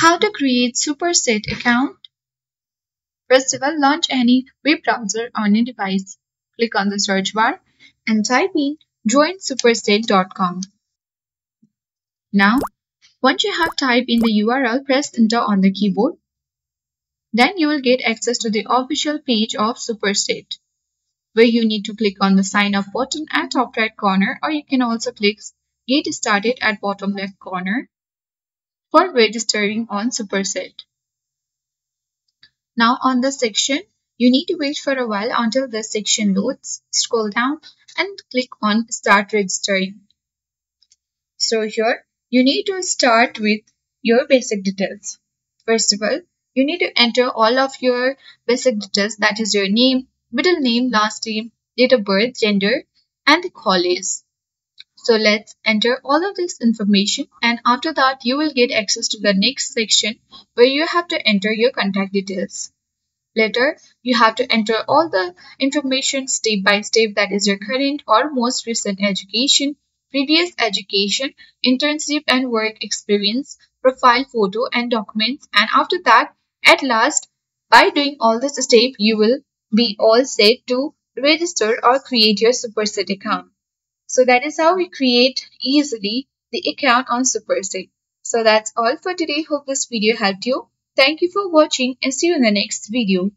How to create Superset account? First of all, launch any web browser on your device. Click on the search bar and type in joinsuperset.com. Now, once you have typed in the URL, press enter on the keyboard. Then you will get access to the official page of Superset, where you need to click on the sign up button at top right corner or you can also click get started at bottom left corner for registering on Superset. Now on the section, you need to wait for a while until the section loads. Scroll down and click on start registering. So here, you need to start with your basic details. First of all, you need to enter all of your basic details that is your name, middle name, last name, date of birth, gender, and the college. So let's enter all of this information and after that you will get access to the next section where you have to enter your contact details. Later, you have to enter all the information step by step that is your current or most recent education, previous education, internship and work experience, profile photo and documents and after that, at last, by doing all this step, you will be all set to register or create your Superset account. So that is how we create easily the account on Superset. So that's all for today. Hope this video helped you. Thank you for watching and see you in the next video.